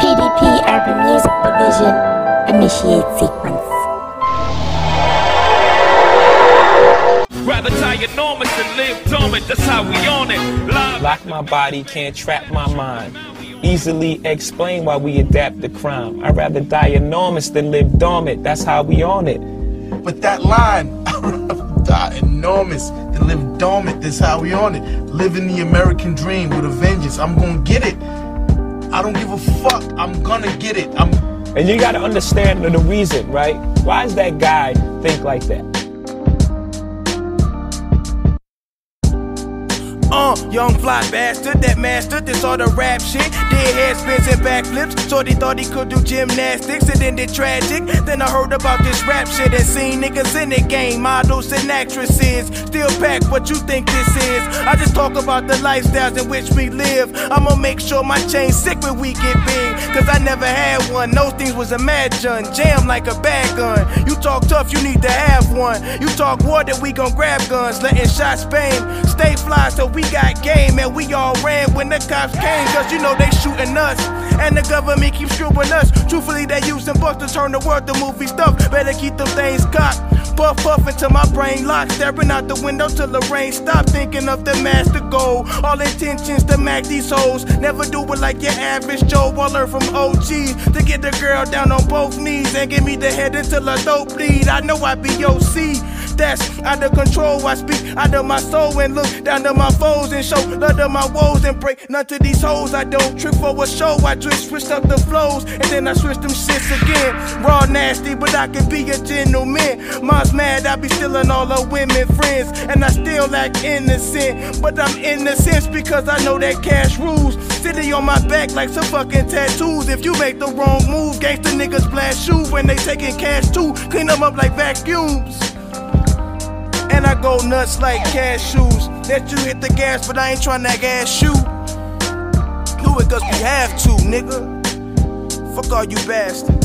PDP Urban Music Division initiate sequence. Rather die enormous than live dormant, that's how we on it. Live Lock my body, can't trap my mind. Easily explain why we adapt the crime. I'd rather die enormous than live dormant, that's how we on it. But that line, I'd rather die enormous than live dormant. That's how we on it. Living the American dream with a vengeance. I'm gonna get it. I don't give a fuck. I'm gonna get it. I'm And you gotta understand the reason, right? Why does that guy think like that? Young fly bastard that mastered this all the rap shit. Did head spins and backflips. They thought he could do gymnastics. It ended tragic. Then I heard about this rap shit and seen niggas in the game, models and actresses. Still pack what you think this is. I just talk about the lifestyles in which we live. I'ma make sure my chain sick when we get big. Cause I never had one. Those things was imagined. Jam like a bag gun. You talk tough, you need to have one. You talk war, then we gon' grab guns. Letting shots bang. Stay fly, so we got game. And we all ran when the cops came. Cause you know they shooting us. And the government keeps screwing us. Truthfully, they using bucks to turn the world to movie stuff. Better keep them things cocked. Puff puff until my brain locks, Staring out the window till the rain stop. Thinking of the master goal. All intentions to max these hoes. Never do it like your average Joe. I learn from OG to get the girl down on both knees and give me the head until her throat bleed. I know I be OC. That's out of control. I speak out of my soul and look down to my foes and show love to my woes and break none to these hoes. I don't trick for a show. I just switched up the flows and then I switch them shits again. Raw nasty, but I can be a gentleman. Mom's mad, I be stealing all her women friends and I still act innocent. But I'm innocent because I know that cash rules. City on my back like some fucking tattoos. If you make the wrong move, gangsta niggas blast shoes when they taking cash too. Clean them up like vacuums. And I go nuts like cashews. Let you hit the gas, but I ain't tryna gas you. Do it cause we have to, nigga. Fuck all you bastards.